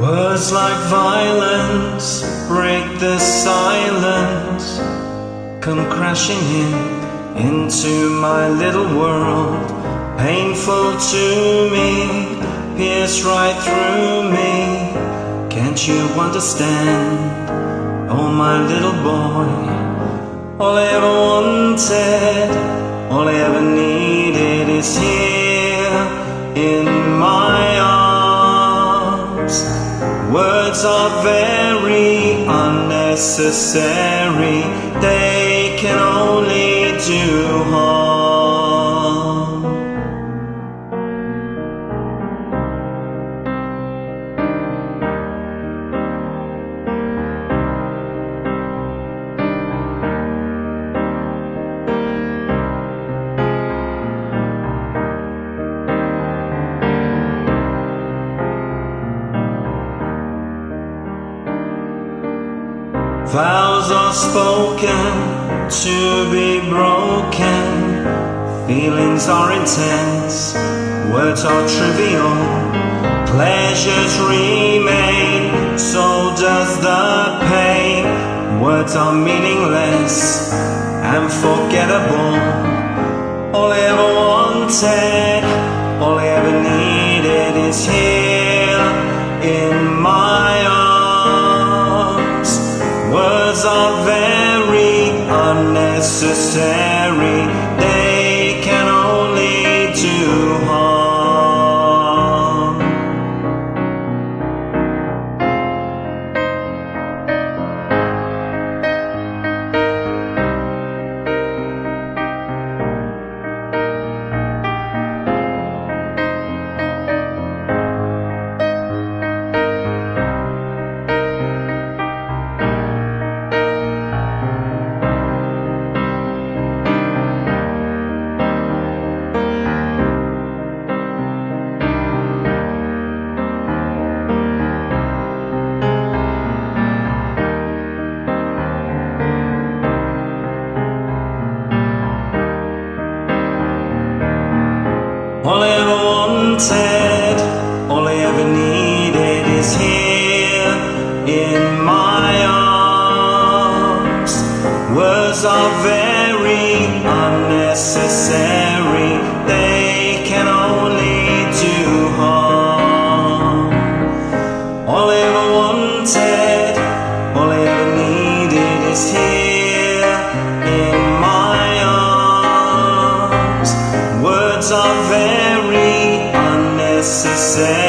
Words like violence break the silence, come crashing in into my little world. Painful to me, pierce right through me. Can't you understand? Oh, my little boy, all I ever wanted, all I ever needed is here in Words are very unnecessary, they can Vows are spoken to be broken. Feelings are intense, words are trivial. Pleasures remain, so does the pain. Words are meaningless and forgettable. All I ever wanted, all I ever needed is here All I ever wanted, all I ever needed is here in my arms. Words are very unnecessary, unnecessary,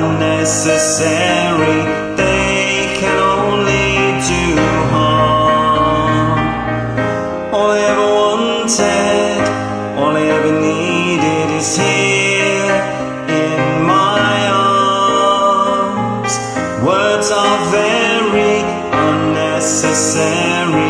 unnecessary. They can only do harm. All I ever wanted, all I ever needed is here in my arms. Words are very unnecessary.